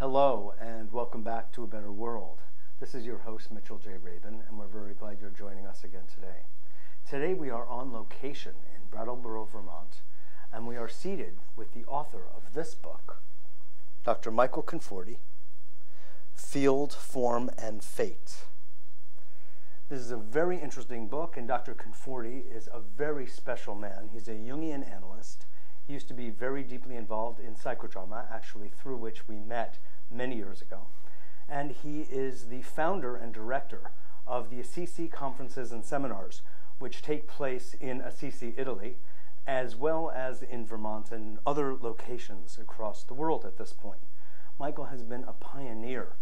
Hello, and welcome back to A Better World. This is your host, Mitchell J. Rabin, and we're very glad you're joining us again today. Today we are on location in Brattleboro, Vermont, and we are seated with the author of this book, Dr. Michael Conforti, Field, Form, and Fate. This is a very interesting book, and Dr. Conforti is a very special man. He's a Jungian analyst. He used to be very deeply involved in psychodrama, actually, through which we met many years ago. And he is the founder and director of the Assisi conferences and seminars, which take place in Assisi, Italy, as well as in Vermont and other locations across the world at this point. Michael has been a pioneer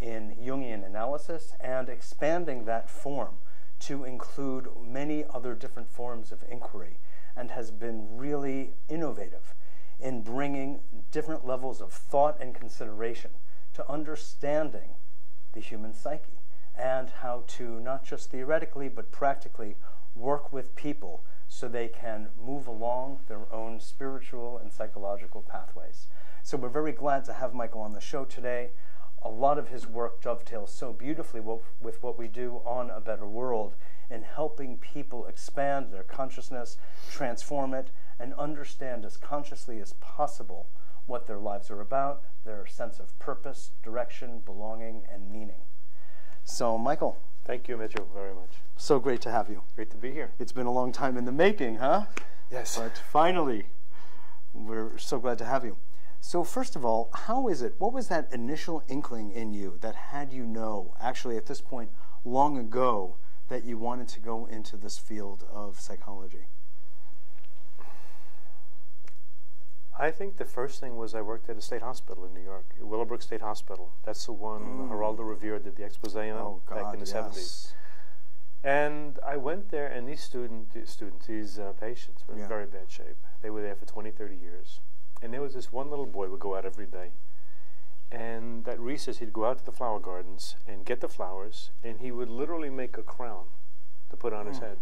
in Jungian analysis and expanding that form to include many other different forms of inquiry and has been really innovative in bringing different levels of thought and consideration to understanding the human psyche and how to not just theoretically but practically work with people so they can move along their own spiritual and psychological pathways. So we're very glad to have Michael on the show today. A lot of his work dovetails so beautifully with what we do on A Better World in helping people expand their consciousness, transform it, and understand as consciously as possible what their lives are about, their sense of purpose, direction, belonging, and meaning. So, Michael. Thank you, Mitchell, very much. So great to have you. Great to be here. It's been a long time in the making, huh? Yes. But finally, we're so glad to have you. So, first of all, how is it? What was that initial inkling in you that had you know, actually at this point, long ago, that you wanted to go into this field of psychology? I think the first thing was I worked at a state hospital in New York, Willowbrook State Hospital. That's the one mm. Geraldo Rivera did the expose on oh, back in the yes. 70s. And I went there, and these student, students, these uh, patients were yeah. in very bad shape. They were there for 20, 30 years. And there was this one little boy would go out every day. And that recess, he'd go out to the flower gardens and get the flowers, and he would literally make a crown to put on mm. his head.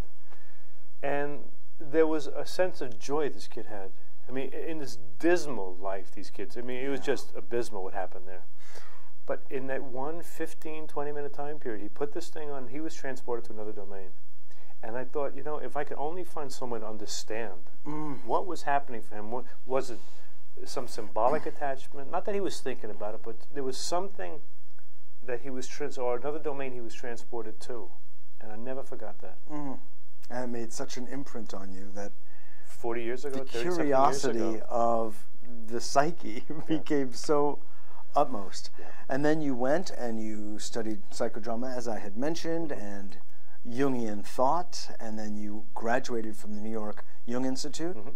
And there was a sense of joy this kid had. I mean, in this dismal life, these kids, I mean, it was just abysmal what happened there. But in that one 15, 20 minute time period, he put this thing on, he was transported to another domain. And I thought, you know, if I could only find someone to understand mm. what was happening for him, what, was it some symbolic attachment? Not that he was thinking about it, but there was something that he was, trans- or another domain he was transported to. And I never forgot that. Mm. And it made such an imprint on you that 40 years ago, the curiosity of the psyche became so utmost. Yeah. And then you went and you studied psychodrama, as I had mentioned, and Jungian thought, and then you graduated from the New York Jung Institute, Mhm.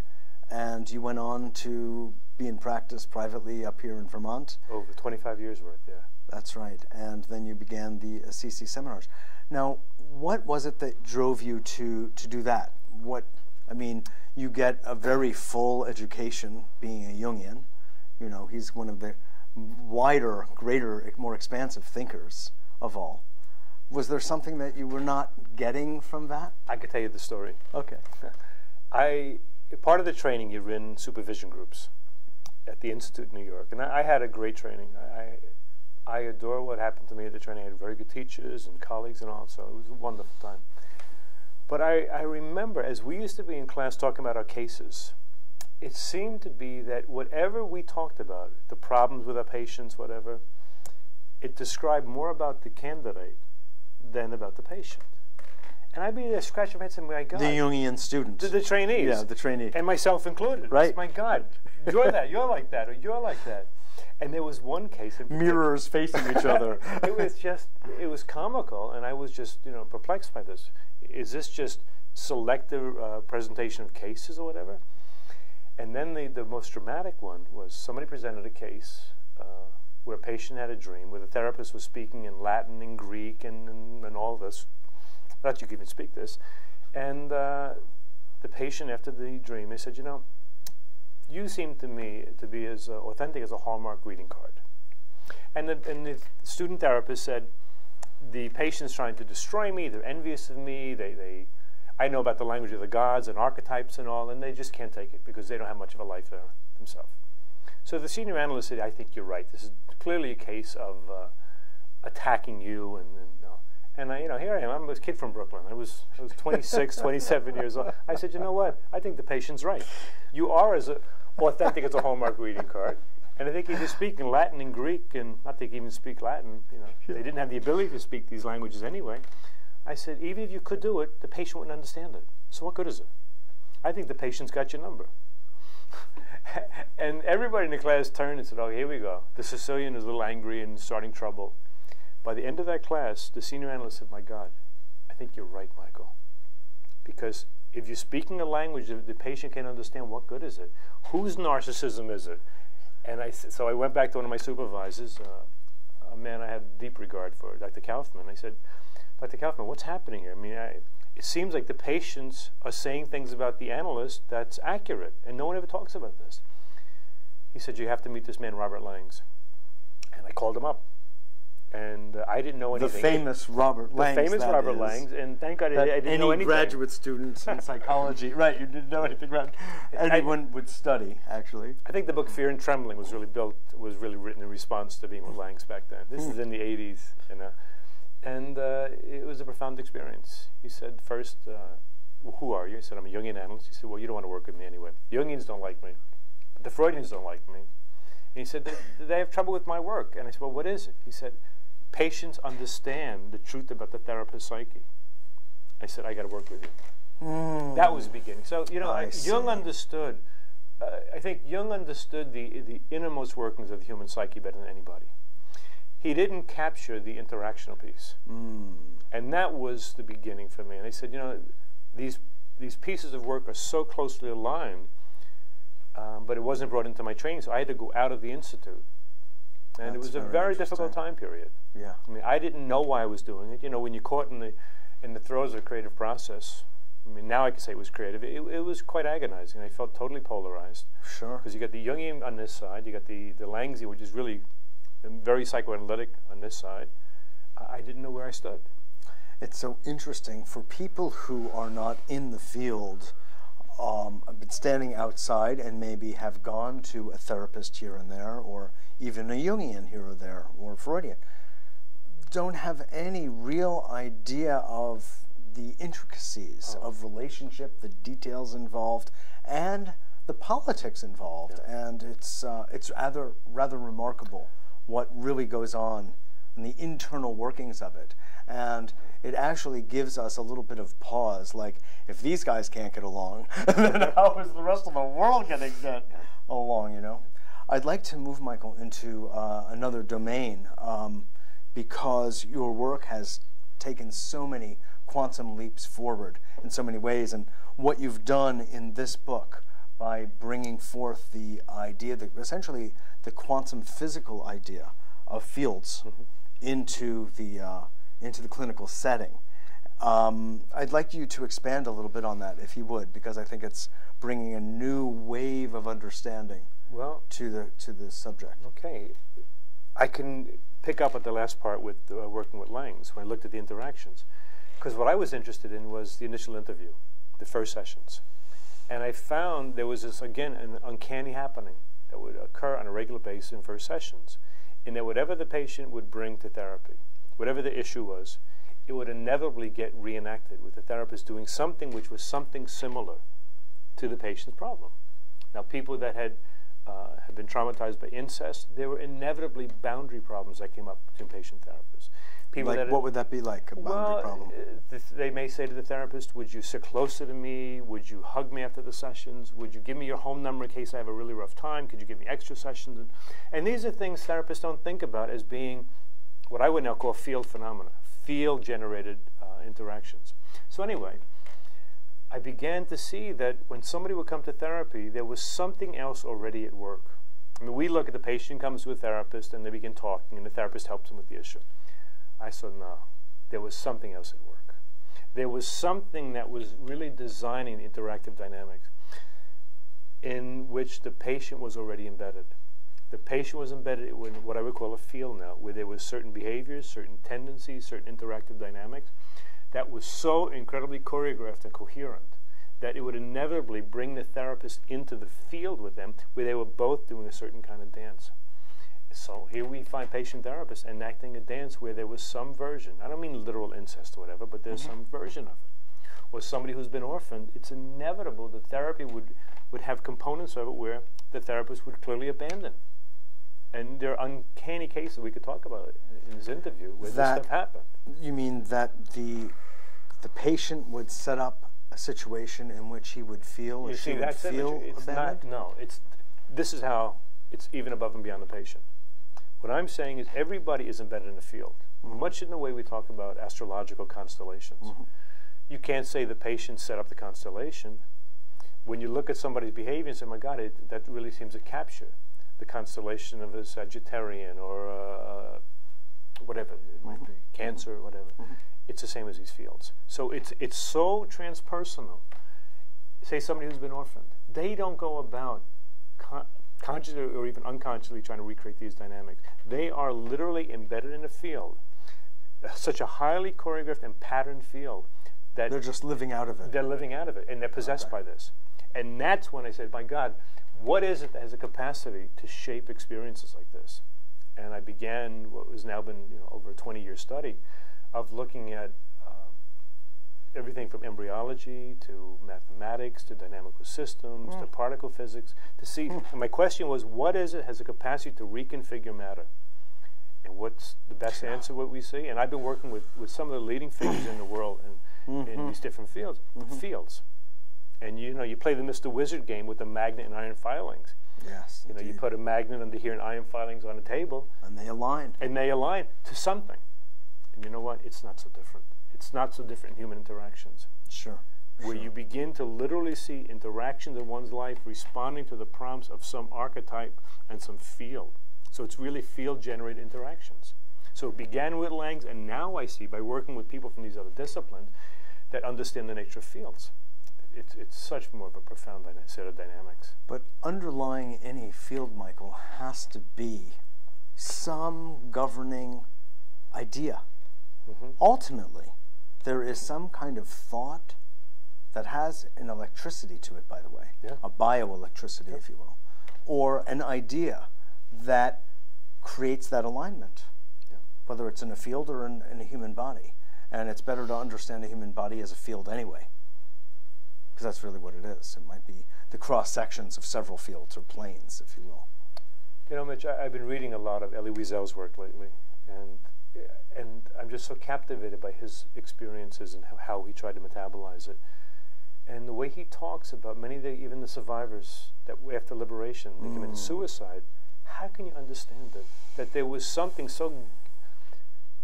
and you went on to be in practice privately up here in Vermont. Over 25 years worth, yeah. That's right. And then you began the Assisi seminars. Now, what was it that drove you to, to do that? What, I mean, you get a very full education being a Jungian. You know, he's one of the wider, greater, more expansive thinkers of all. Was there something that you were not getting from that? I could tell you the story. Okay. I part of the training you're in supervision groups at the Institute in New York, and I, I had a great training. I I adore what happened to me at the training. I had very good teachers and colleagues and all, so it was a wonderful time. But I, I remember as we used to be in class talking about our cases, it seemed to be that whatever we talked about, the problems with our patients, whatever, it described more about the candidate than about the patient. And I'd be there scratching my head saying, my God. The Jungian student. The, the trainees. Yeah, the trainees. And myself included. Right. My God, you're that, you're like that, or you're like that. And there was one case in Mirrors facing each other. it was just, it was comical, and I was just, you know, perplexed by this. Is this just selective uh, presentation of cases or whatever? And then the, the most dramatic one was somebody presented a case uh, where a patient had a dream, where the therapist was speaking in Latin and Greek and, and, and all this. Not you can even speak this. And uh, the patient, after the dream, he said, you know, you seem to me to be as uh, authentic as a Hallmark greeting card. And the, and the student therapist said, the patient's trying to destroy me, they're envious of me, they, they, I know about the language of the gods and archetypes and all, and they just can't take it because they don't have much of a life there themselves. So the senior analyst said, I think you're right. This is clearly a case of uh, attacking you. And, and, uh, and I, you know, here I am. I'm a kid from Brooklyn. I was, I was 26, 27 years old. I said, you know what? I think the patient's right. You are as authentic it's a Hallmark greeting card. And I think he was speaking Latin and Greek, and not that he even speak Latin. You know, yeah. they didn't have the ability to speak these languages anyway. I said, even if you could do it, the patient wouldn't understand it. So what good is it? I think the patient's got your number. and everybody in the class turned and said, oh, here we go. The Sicilian is a little angry and starting trouble. By the end of that class, the senior analyst said, my God, I think you're right, Michael. Because if you're speaking a language that the patient can't understand, what good is it? Whose narcissism is it? And I, so I went back to one of my supervisors, uh, a man I have deep regard for, Dr. Kaufman. I said, Dr. Kaufman, what's happening here? I mean, I, it seems like the patients are saying things about the analyst that's accurate, and no one ever talks about this. He said, You have to meet this man, Robert Langs. And I called him up. And uh, I didn't know anything. The famous Robert Langs. The famous Robert is. Langs. And thank God I, I didn't know anything. graduate students in psychology, right, you didn't know anything about anyone I, would study, actually. I think the book Fear and Trembling was really built, was really written in response to being with Langs back then. This is in the 80s, you know. And uh, it was a profound experience. He said, first, uh, who are you? I said, I'm a Jungian analyst. He said, well, you don't want to work with me anyway. Jungians don't like me. The Freudians don't like me. And he said, they, they have trouble with my work. And I said, well, what is it? He said, patients understand the truth about the therapist's psyche. I said, I got to work with you. Mm. That was the beginning. So, you know, I Jung see. understood, uh, I think Jung understood the, the innermost workings of the human psyche better than anybody he didn't capture the interactional piece. Mm. And that was the beginning for me. And I said, you know, these, these pieces of work are so closely aligned, um, but it wasn't brought into my training, so I had to go out of the institute. And That's it was a very, very difficult time period. Yeah. I mean, I didn't know why I was doing it. You know, when you're caught in the, in the throes of a creative process, I mean, now I can say it was creative. It, it was quite agonizing. I felt totally polarized. Sure. Because you got the Jungian on this side, you got the, the Langsy, which is really very psychoanalytic on this side. I didn't know where I stood. It's so interesting for people who are not in the field, um, but standing outside and maybe have gone to a therapist here and there, or even a Jungian here or there, or Freudian, don't have any real idea of the intricacies oh. of relationship, the details involved, and the politics involved. Yeah. And it's uh, it's rather rather remarkable what really goes on and the internal workings of it. And it actually gives us a little bit of pause. Like, if these guys can't get along, then how is the rest of the world going to get along, you know? I'd like to move, Michael, into uh, another domain um, because your work has taken so many quantum leaps forward in so many ways. And what you've done in this book by bringing forth the idea that essentially the quantum physical idea of fields mm -hmm. into the uh, into the clinical setting. Um, I'd like you to expand a little bit on that, if you would, because I think it's bringing a new wave of understanding well, to the to the subject. Okay, I can pick up at the last part with uh, working with Langs when I looked at the interactions, because what I was interested in was the initial interview, the first sessions, and I found there was this again an uncanny happening that would occur on a regular basis in first sessions, in that whatever the patient would bring to therapy, whatever the issue was, it would inevitably get reenacted with the therapist doing something which was something similar to the patient's problem. Now, people that had uh, had been traumatized by incest, there were inevitably boundary problems that came up between patient therapists. People like, what would that be like, a boundary well, problem? Uh, they may say to the therapist, would you sit closer to me? Would you hug me after the sessions? Would you give me your home number in case I have a really rough time? Could you give me extra sessions? And, and these are things therapists don't think about as being what I would now call field phenomena, field-generated uh, interactions. So anyway, I began to see that when somebody would come to therapy, there was something else already at work. I mean, we look at the patient comes to a therapist and they begin talking, and the therapist helps them with the issue. I said, no, there was something else at work. There was something that was really designing interactive dynamics in which the patient was already embedded. The patient was embedded in what I would call a field now, where there was certain behaviors, certain tendencies, certain interactive dynamics that was so incredibly choreographed and coherent that it would inevitably bring the therapist into the field with them where they were both doing a certain kind of dance. So here we find patient therapists enacting a dance where there was some version, I don't mean literal incest or whatever, but there's mm-hmm. some version of it. Or somebody who's been orphaned, it's inevitable that therapy would, would have components of it where the therapist would clearly abandon. And there are uncanny cases we could talk about in this interview where that, this stuff happened. You mean that the the patient would set up a situation in which he would feel you see, that's feel it's abandoned? Not, no, it's this is how it's even above and beyond the patient. What I'm saying is everybody is embedded in the field, mm-hmm. much in the way we talk about astrological constellations. Mm-hmm. You can't say the patient set up the constellation. When you look at somebody's behavior and say, my God, it, that really seems to capture the constellation of a Sagittarian or uh, whatever it might be, mm-hmm. Cancer, or whatever. Mm-hmm. It's the same as these fields. So it's, it's so transpersonal. Say somebody who's been orphaned, they don't go about con- consciously or even unconsciously trying to recreate these dynamics. They are literally embedded in a field, such a highly choreographed and patterned field that they're just living out of it. They're living out of it, and they're possessed okay. by this. And that's when I said, "My God, what is it that has a capacity to shape experiences like this?" And I began what has now been you know, over a 20-year study of looking at everything from embryology to mathematics to dynamical systems mm. to particle physics to see. Mm. And my question was, what is it has a capacity to reconfigure matter? And what's the best answer? What we see, and I've been working with, with some of the leading figures in the world in, mm-hmm. in these different fields. Mm-hmm. Fields, and you know, you play the Mr. Wizard game with the magnet and iron filings. Yes. You know, you put a magnet under here and iron filings on a table, and they align. And they align to something. And you know what? It's not so different it's not so different in human interactions. Sure. Where sure. you begin to literally see interactions in one's life responding to the prompts of some archetype and some field. So it's really field generated interactions. So it began with Langs, and now I see by working with people from these other disciplines that understand the nature of fields. It's, it's such more of a profound set of dynamics. But underlying any field, Michael, has to be some governing idea. Mm-hmm. Ultimately, there is some kind of thought that has an electricity to it, by the way, yeah. a bioelectricity, yeah. if you will, or an idea that creates that alignment, yeah. whether it's in a field or in, in, a human body. And it's better to understand a human body as a field anyway, because that's really what it is. It might be the cross sections of several fields or planes, if you will. You know, Mitch, I, have been reading a lot of Elie Wiesel's work lately, and and I'm just so captivated by his experiences and how, how, he tried to metabolize it. And the way he talks about many of the, even the survivors that after liberation, they mm. committed suicide. How can you understand it? That there was something so,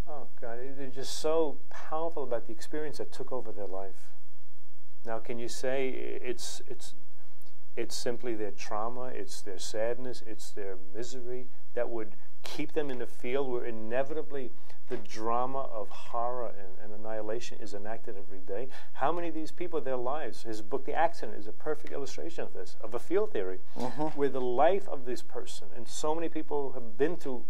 oh God, they're just so powerful about the experience that took over their life. Now, can you say it's, it's, it's simply their trauma, it's their sadness, it's their misery that would keep them in the field where inevitably the drama of horror and, and, annihilation is enacted every day. How many of these people, their lives, his book, The Accident, is a perfect illustration of this, of a field theory, uh-huh. where the life of this person, and so many people have been through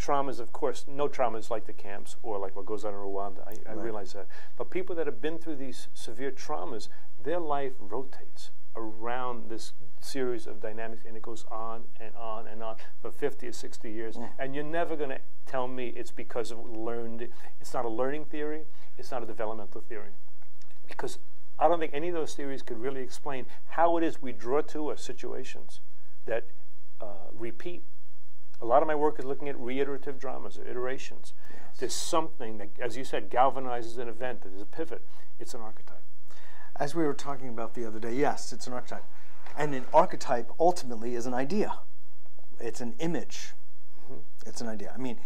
traumas, of course, no traumas like the camps or like what goes on in Rwanda, I, I right. realize that. But people that have been through these severe traumas, their life rotates around this series of dynamics and it goes on and on and on for 50 or 60 years mm. and you're never going to tell me it's because of learned it's not a learning theory it's not a developmental theory because i don't think any of those theories could really explain how it is we draw to us situations that uh, repeat a lot of my work is looking at reiterative dramas or iterations yes. there's something that as you said galvanizes an event there's a pivot it's an archetype as we were talking about the other day, yes, it's an archetype. And an archetype ultimately is an idea. It's an image. Mm-hmm. It's an idea. I mean,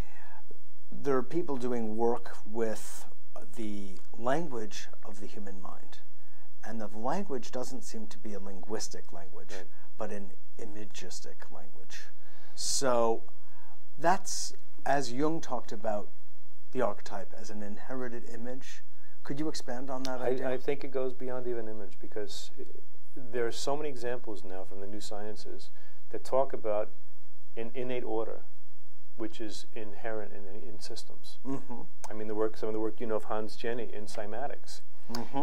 there are people doing work with the language of the human mind. And the language doesn't seem to be a linguistic language, right. but an imagistic language. So that's, as Jung talked about the archetype as an inherited image, could you expand on that I, I, think it goes beyond even image because it, there are so many examples now from the new sciences that talk about an innate order, which is inherent in, in systems. Mm-hmm. I mean, the work, some of the work you know of Hans Jenny in cymatics.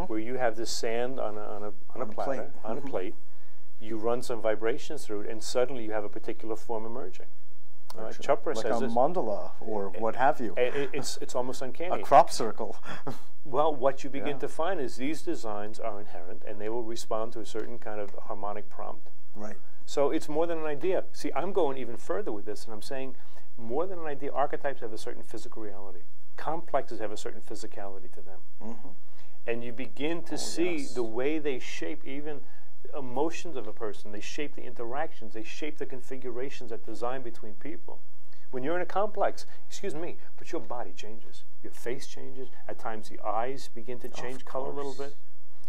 where you have this sand on a, on a, on a On a platter, plate. on a plate. You run some vibrations through it, and suddenly you have a particular form emerging. Uh, Chopra like says a mandala or what have you. it- it's, it's almost uncanny. A crop circle. Well, what you begin Yeah. to find is these designs are inherent and they will respond to a certain kind of harmonic prompt. right. So it's more than an idea. See, I'm going even further with this and I'm saying more than an idea, archetypes have a certain physical reality. Complexes have a certain physicality to them. And you begin to see. Oh, yes. the way they shape even emotions of a person. They shape the interactions. They shape the configurations that design between people. When you're in a complex, excuse me, but your body changes. Your face changes. At times the eyes begin to change color a little bit.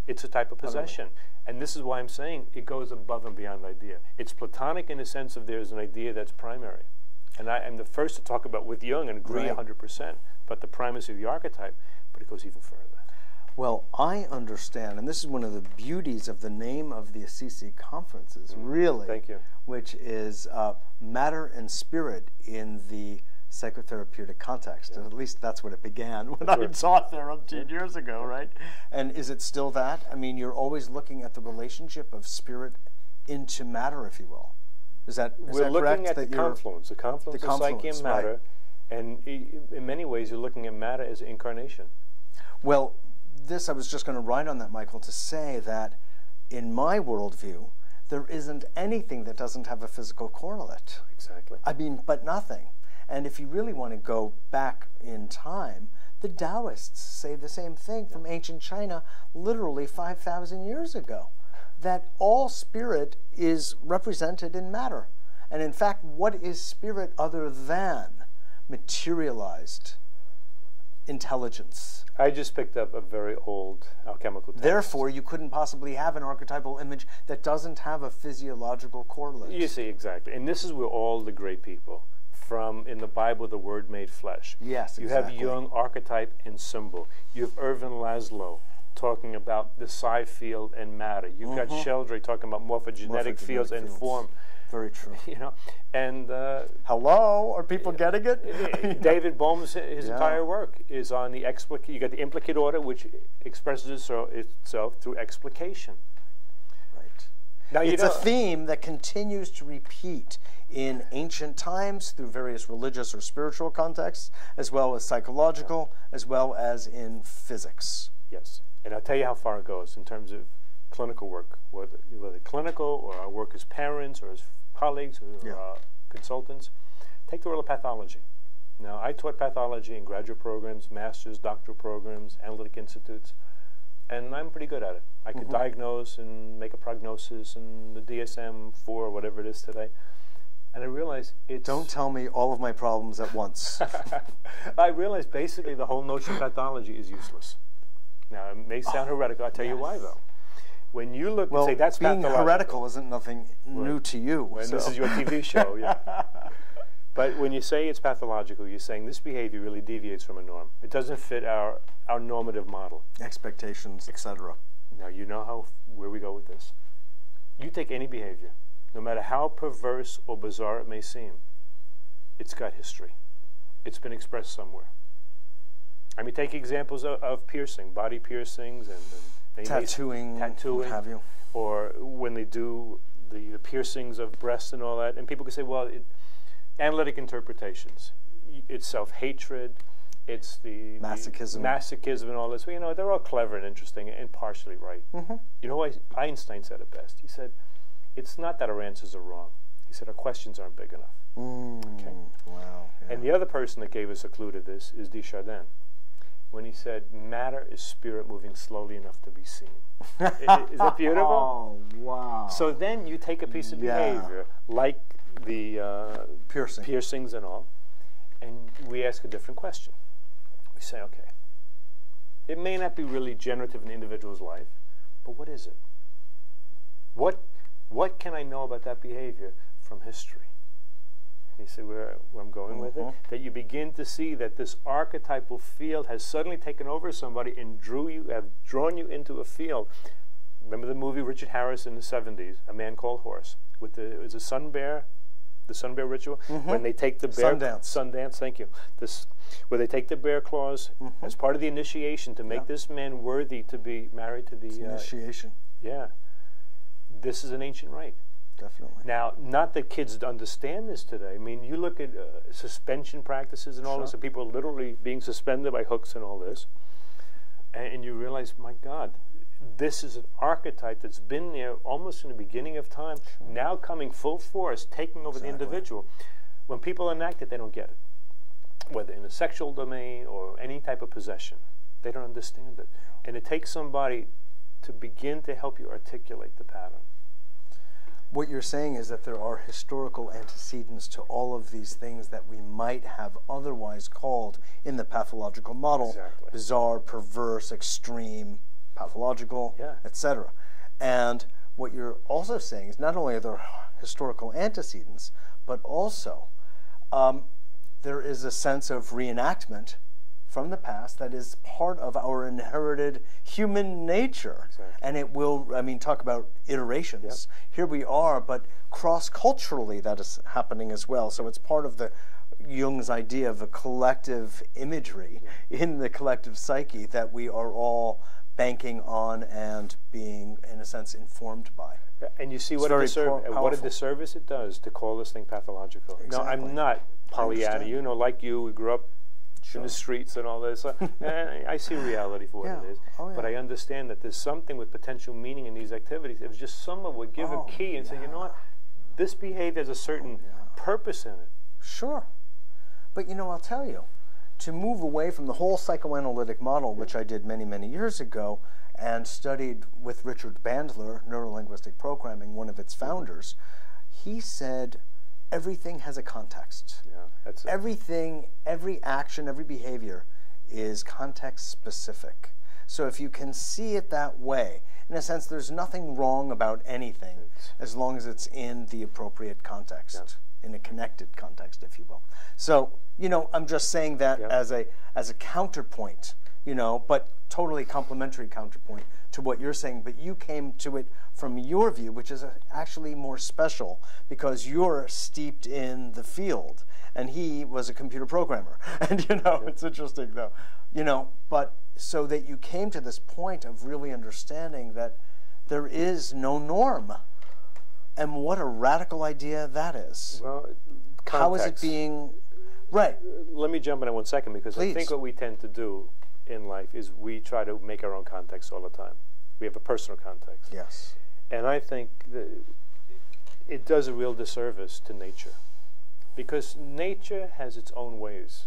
It's a type of possession. And this is why I'm saying it goes above and beyond the idea. It's platonic in the sense of there's an idea that's primary. And I am the first to talk about with Jung and agree Right. 100%, about the primacy of the archetype, but it goes even further. Well, I understand, and this is one of the beauties of the name of the Assisi conferences, really. Mm. Thank you. Which is uh, matter and spirit in the psychotherapeutic context. At least that's what it began when I right. taught there 18 years ago, right? And is it still that? I mean, you're always looking at the relationship of spirit into matter, if you will. Is that is We're that looking at the confluence, the confluence the of psyche confluence, and right. matter. And in many ways, you're looking at matter as incarnation. Well, this I was just going to write on that, Michael, to say that in my worldview, there isn't anything that doesn't have a physical correlate. Exactly. I mean, but nothing. And if you really want to go back in time, the Taoists say the same thing from ancient China literally 5,000 years ago that all spirit is represented in matter. And in fact, what is spirit other than materialized intelligence? I just picked up a very old alchemical text. Therefore, you couldn't possibly have an archetypal image that doesn't have a physiological correlate. You see, exactly. And this is where all the great people, from in the Bible, the Word made flesh. Yes, exactly. You have Jung, archetype and symbol. You have Ervin Laszlo talking about the psi field and matter. You've got Sheldrake talking about morphogenetic, fields Mm-hmm. And fields. form. Very true. You know, and uh, Hello? Are people getting it? David Bohm's his Yeah. entire work is on the explicate. You got the implicate order, which expresses itself, through explication. right. Now you It's a theme that continues to repeat in ancient times through various religious or spiritual contexts, as well as psychological, as well as in physics. Yes, and I'll tell you how far it goes in terms of clinical work, whether, whether clinical or our work as parents or as colleagues or Yeah. uh, consultants. Take the world of pathology. Now, I taught pathology in graduate programs, master's, doctoral programs, analytic institutes, and I'm pretty good at it. I Mm-hmm. could diagnose and make a prognosis and the DSM 4 or whatever it is today. And I realized it's. Don't tell me all of my problems at once. I realized basically the whole notion of pathology is useless. Now, it may sound oh, heretical. I'll tell you why, though. When you look well, and say that's being pathological, heretical isn't nothing new to you. and this is your TV show, yeah. but when you say it's pathological, you're saying this behavior really deviates from a norm. It doesn't fit our, our normative model. expectations, etc. Now, you know how where we go with this. You take any behavior, no matter how perverse or bizarre it may seem, it's got history. It's been expressed somewhere. I mean, take examples of, of piercing, body piercings, and, and Tattooing, tattooing, what have you. or when they do the, the piercings of breasts and all that. And people can say, well, it, analytic interpretations. It's self hatred. It's the the Masochism. masochism, and all this. Well, you know, they're all clever and interesting and partially right. Mm-hmm. You know why Einstein said it best? He said, "It's not that our answers are wrong." He said, "Our questions aren't big enough." Mm, Wow. yeah. And the other person that gave us a clue to this is de Chardin, when he said, "Matter is spirit moving slowly enough to be seen." Is that beautiful? Oh, wow. So then you take a piece of Yeah. behavior, like the uh, piercing. piercings and all, and we ask a different question. We say, okay, it may not be really generative in the individual's life, but what is it? What, what can I know about that behavior from history? You see where, where I'm going with it? Mhm. That you begin to see that this archetypal field has suddenly taken over somebody and drew you, have drawn you into a field. Remember the movie Richard Harris in the 70s, A Man Called Horse? With the, it was a sun bear the sun bear ritual, when they take the bear Mm-hmm. Sundance. Sundance, thank you. This, where they take the bear claws Mm-hmm. as part of the initiation to make this man worthy to be married to the. Uh, Initiation, yeah, this is an ancient rite. Definitely. Now, not that kids understand this today. I mean, you look at uh, suspension practices and all this, and people are literally being suspended by hooks and all this, and, and you realize, my God, this is an archetype that's been there almost in the beginning of time, now coming full force, taking over the individual. When people enact it, they don't get it, whether in the sexual domain or any type of possession. They don't understand it. And it takes somebody to begin to help you articulate the pattern. What you're saying is that there are historical antecedents to all of these things that we might have otherwise called in the pathological model Exactly. bizarre, perverse, extreme, pathological, Yeah. etc. And what you're also saying is not only are there historical antecedents, but also um, there is a sense of reenactment from the past that is part of our inherited human nature. Exactly. And it will, I mean, talk about iterations. Here we are, but cross culturally that is happening as well. So it's part of the Jung's idea of a collective imagery in the collective psyche that we are all banking on and being, in a sense, informed by. And you see what a, disserv- what a disservice it does to call this thing pathological. No, I'm not Pollyanna. You know, like you, we grew up in the streets and all this. And I, see reality for what Yeah. it is. Oh, But. I understand that there's something with potential meaning in these activities. If just someone would give Oh, a key and say, you know what, this behavior has a certain oh, purpose in it. Sure. But you know, I'll tell you, to move away from the whole psychoanalytic model, which I did many, many years ago, and studied with Richard Bandler, neurolinguistic programming, one of its founders, he said everything has a context. Yeah, that's it. Everything, every action, every behavior is context specific. So if you can see it that way, in a sense, there's nothing wrong about anything as long as it's in the appropriate context, in a connected context, if you will. So, you know, I'm just saying that Yeah. as a as a counterpoint, you know, but totally complementary counterpoint to what you're saying. But you came to it from your view, which is actually more special because you're steeped in the field, and he was a computer programmer. And you know, it's interesting though, you know, but so that you came to this point of really understanding that there is no norm. And what a radical idea that is. Well, How is it being right? Let me jump in one second because I think what we tend to do in life is we try to make our own context all the time. We have a personal context. Yes. And I think that it does a real disservice to nature because nature has its own ways.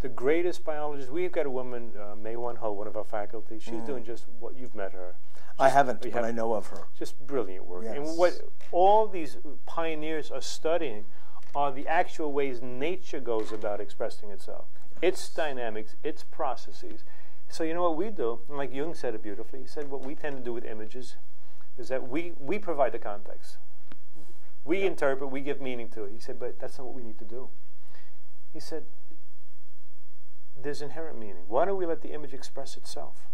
The greatest biologist, we've got a woman, uh, Mae-Wan Ho, one of our faculty, she's doing just what you've met her. I haven't, but I haven't? know of her. Just brilliant work. Yes. And what all these pioneers are studying are the actual ways nature goes about expressing itself, its dynamics, its processes. So you know what we do, and like Jung said it beautifully. He said what we tend to do with images is that we we provide the context. We interpret, we give meaning to it. He said, but that's not what we need to do. He said, there's inherent meaning. Why don't we let the image express itself?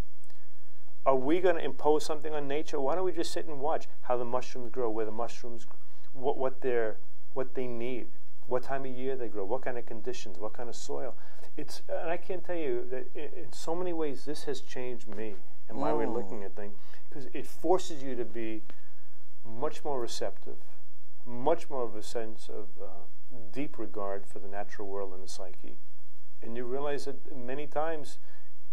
Are we going to impose something on nature? Why don't we just sit and watch how the mushrooms grow, where the mushrooms, what what they're, what they need, what time of year they grow, what kind of conditions, what kind of soil? It's and I can't tell you that in, in so many ways this has changed me and my way of looking at things because it forces you to be much more receptive, much more of a sense of uh, deep regard for the natural world and the psyche, and you realize that many times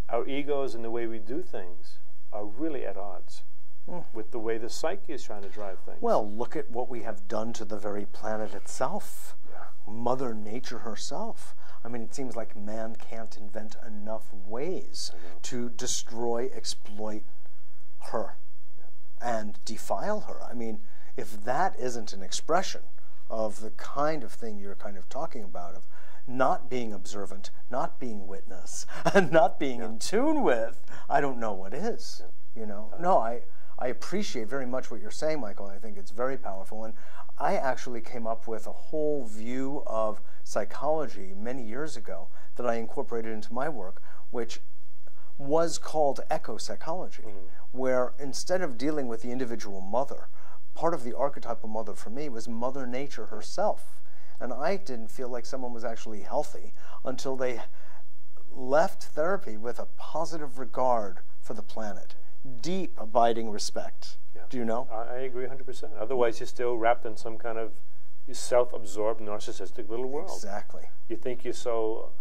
our egos and the way we do things are really at odds with the way the psyche is trying to drive things. Well, look at what we have done to the very planet itself. Mother Nature herself. I mean, it seems like man can't invent enough ways to destroy, exploit her, and defile her. I mean, if that isn't an expression of the kind of thing you're kind of talking about, of not being observant, not being witness, and not being in tune with, I don't know what is. You know, uh-huh. no, I I appreciate very much what you're saying, Michael. I think it's very powerful, and I actually came up with a whole view of psychology many years ago that I incorporated into my work, which was called eco psychology, mm-hmm. where instead of dealing with the individual mother, part of the archetypal mother for me was Mother Nature herself. And I didn't feel like someone was actually healthy until they left therapy with a positive regard for the planet, deep, abiding respect. Yeah. Do you know? I, I agree 100%. Otherwise, you're still wrapped in some kind of self absorbed, narcissistic little world. Exactly. You think you're so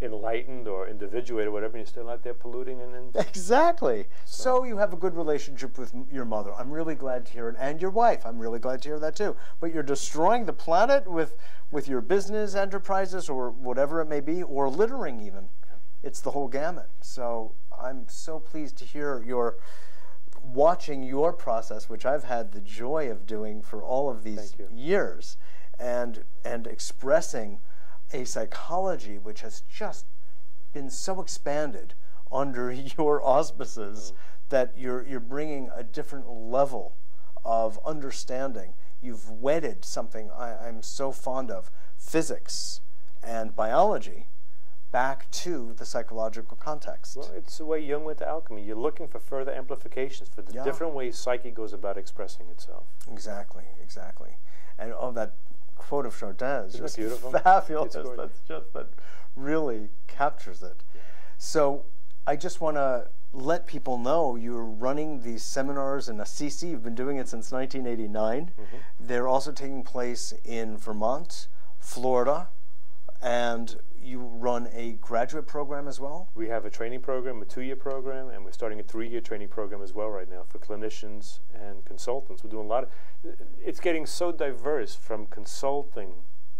enlightened or individuated or whatever, and you're still out there polluting and, and exactly. So. so. you have a good relationship with your mother. I'm really glad to hear it, and your wife. I'm really glad to hear that too. But you're destroying the planet with with your business enterprises or whatever it may be, or littering even. It's the whole gamut. So I'm so pleased to hear your watching your process, which I've had the joy of doing for all of these years, and and expressing a psychology which has just been so expanded under your auspices mm-hmm. that you're, you're bringing a different level of understanding. You've wedded something I, I'm so fond of physics and biology back to the psychological context. Well, it's the way Jung went to alchemy. You're looking for further amplifications for the yeah. different ways psyche goes about expressing itself. Exactly, exactly. And oh, that quote of Chardin's just beautiful? fabulous. That's just that really captures it. Yeah. So I just want to let people know you're running these seminars in Assisi. You've been doing it since 1989. Mm-hmm. They're also taking place in Vermont, Florida, and you run a graduate program as well? We have a training program, a two-year program, and we're starting a three-year training program as well right now for clinicians and consultants. We're doing a lot of. It's getting so diverse from consulting.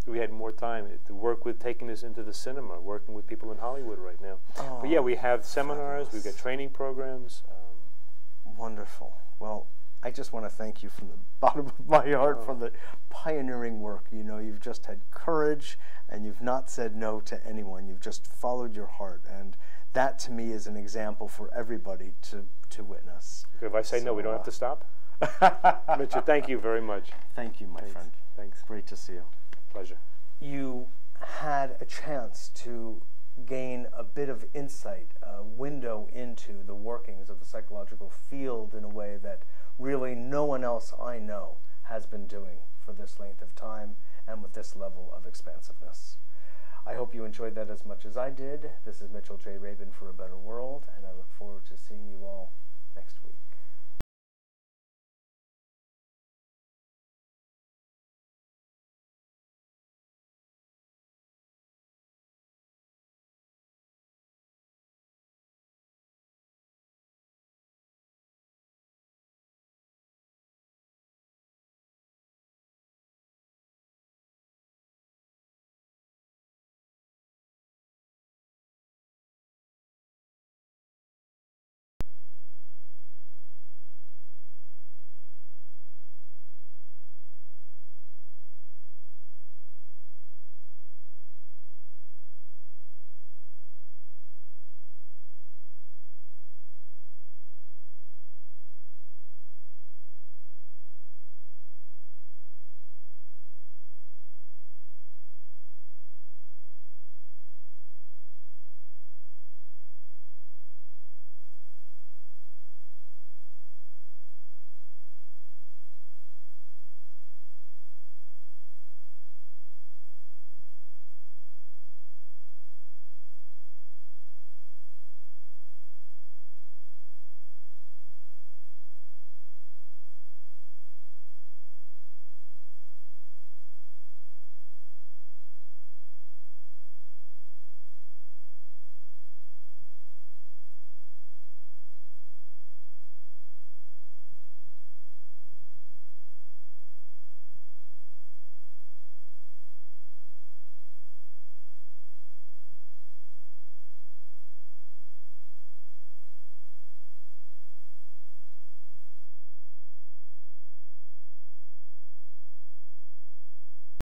We had more time to work with taking this into the cinema, working with people in Hollywood right now. Oh, but yeah, we have seminars, fabulous. we've got training programs. Um, Wonderful. Well, I just want to thank you from the bottom of my heart oh. for the pioneering work. You know, you've just had courage and you've not said no to anyone. You've just followed your heart. And that to me is an example for everybody to, to witness. Okay, if I say so, no, we don't uh, have to stop? Mitchell, thank you very much. Thank you, my Thanks. friend. Thanks. Great to see you. Pleasure. You had a chance to gain a bit of insight, a window into the workings of the psychological field in a way that really no one else I know has been doing for this length of time and with this level of expansiveness. I hope you enjoyed that as much as I did. This is Mitchell J. Rabin for A Better World, and I look forward to seeing you all.